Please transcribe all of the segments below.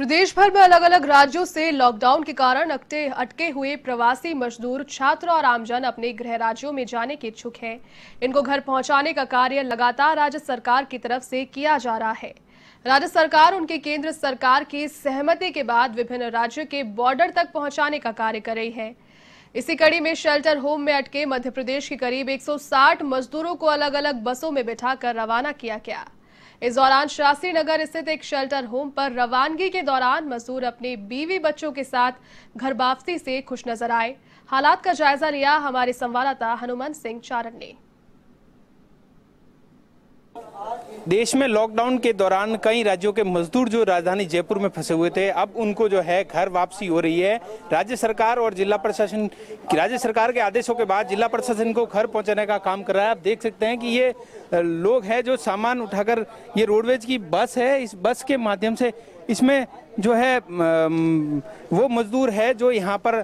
प्रदेश भर में अलग अलग राज्यों से लॉकडाउन के कारण अटके अटके हुए प्रवासी मजदूर, छात्र और आमजन अपने गृह राज्यों में जाने के इच्छुक हैं। इनको घर पहुँचाने का कार्य लगातार राज्य सरकार की तरफ़ से किया जा रहा है। राज्य सरकार उनके केंद्र सरकार की सहमति के बाद विभिन्न राज्यों के बॉर्डर तक पहुँचाने का कार्य कर रही है। इसी कड़ी में शेल्टर होम में अटके मध्य प्रदेश के करीब 160 मजदूरों को अलग अलग बसों में बिठाकर रवाना किया गया। इस दौरान शास्त्री नगर स्थित एक शेल्टर होम पर रवानगी के दौरान मजदूर अपने बीवी बच्चों के साथ घर वापसी से खुश नज़र आए। हालात का जायजा लिया हमारे संवाददाता हनुमंत सिंह चारण ने। देश में लॉकडाउन के दौरान कई राज्यों के मजदूर जो राजधानी जयपुर में फंसे हुए थे, अब उनको जो है घर वापसी हो रही है। राज्य सरकार और जिला प्रशासन राज्य सरकार के आदेशों के बाद जिला प्रशासन को घर पहुँचाने का काम कर रहा है। आप देख सकते हैं कि ये लोग हैं जो सामान उठाकर, ये रोडवेज़ की बस है। इस बस के माध्यम से इसमें जो है वो मजदूर है जो यहाँ पर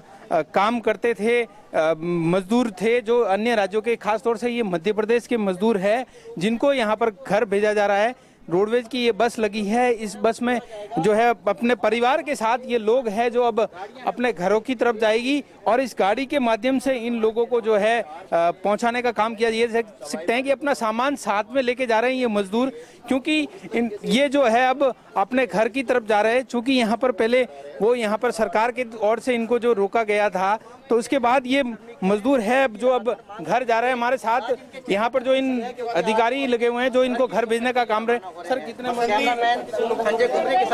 काम करते थे। मजदूर थे जो अन्य राज्यों के, खासतौर से ये मध्य प्रदेश के मजदूर है, जिनको यहाँ पर घर भेजा जा रहा है। रोडवेज़ की ये बस लगी है। इस बस में जो है अपने परिवार के साथ ये लोग हैं जो अब अपने घरों की तरफ़ जाएगी और इस गाड़ी के माध्यम से इन लोगों को जो है पहुँचाने का काम किया। ये सकते हैं कि अपना सामान साथ में लेके जा रहे हैं ये मजदूर, क्योंकि इन, ये जो है अब अपने घर की तरफ़ जा रहे हैं। चूँकि यहाँ पर पहले वो यहाँ पर सरकार के ओर से इनको जो रोका गया था तो उसके बाद ये मजदूर है जो अब घर जा रहे हैं हमारे साथ। यहाँ पर जो इन अधिकारी लगे हुए हैं जो इनको घर भेजने का काम रहे। सर कितने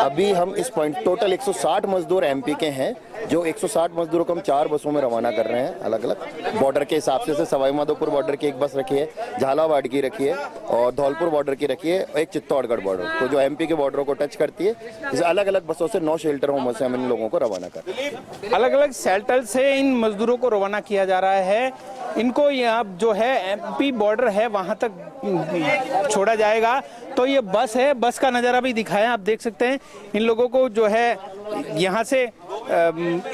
अभी हम इस पॉइंट टोटल 160 मजदूर एमपी के हैं जो 160 मजदूरों को हम चार बसों में रवाना कर रहे हैं अलग अलग बॉर्डर के हिसाब से सवाई माधोपुर बॉर्डर की एक बस रखी है झालावाड़ की रखी है और धौलपुर बॉर्डर की रखी है एक चित्तौड़गढ़ बॉर्डर तो जो एमपी के बॉर्डर को टच करती है इस अलग अलग बसों से नौ शेल्टर होम से हम इन लोगों को रवाना कर अलग अलग शेल्टर से इन मजदूरों को रवाना किया जा रहा है। इनको यहाँ जो है एमपी बॉर्डर है, वहाँ तक छोड़ा जाएगा। तो ये बस है, बस का नज़ारा भी दिखाया आप देख सकते हैं। इन लोगों को जो है, यहाँ से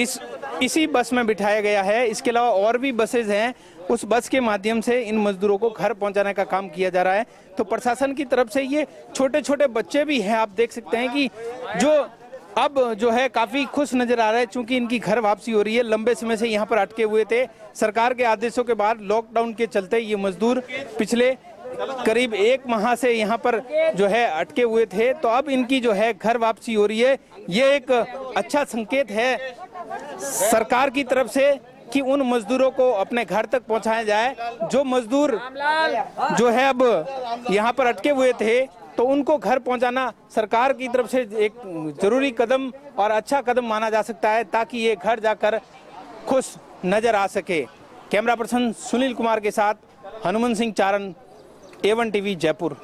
इस, इसी बस में बिठाया गया है। इसके अलावा और भी बसेज हैं। उस बस के माध्यम से इन मजदूरों को घर पहुँचाने का काम किया जा रहा है। तो प्रशासन की तरफ़ से ये छोटे छोटे बच्चे भी हैं। आप देख सकते हैं कि जो अब जो है काफ़ी खुश नज़र आ रहा है, चूँकि इनकी घर वापसी हो रही है। लंबे समय से यहाँ पर अटके हुए थे। सरकार के आदेशों के बाद लॉकडाउन के चलते ये मजदूर पिछले करीब एक माह से यहाँ पर जो है अटके हुए थे। तो अब इनकी जो है घर वापसी हो रही है। ये एक अच्छा संकेत है सरकार की तरफ़ से कि उन मजदूरों को अपने घर तक पहुँचाया जाए। जो मजदूर जो है अब यहाँ पर अटके हुए थे तो उनको घर पहुंचाना सरकार की तरफ़ से एक ज़रूरी कदम और अच्छा कदम माना जा सकता है ताकि ये घर जाकर खुश नज़र आ सके। कैमरा पर्सन सुनील कुमार के साथ Hanuman Singh Charan A one TV Jaipur.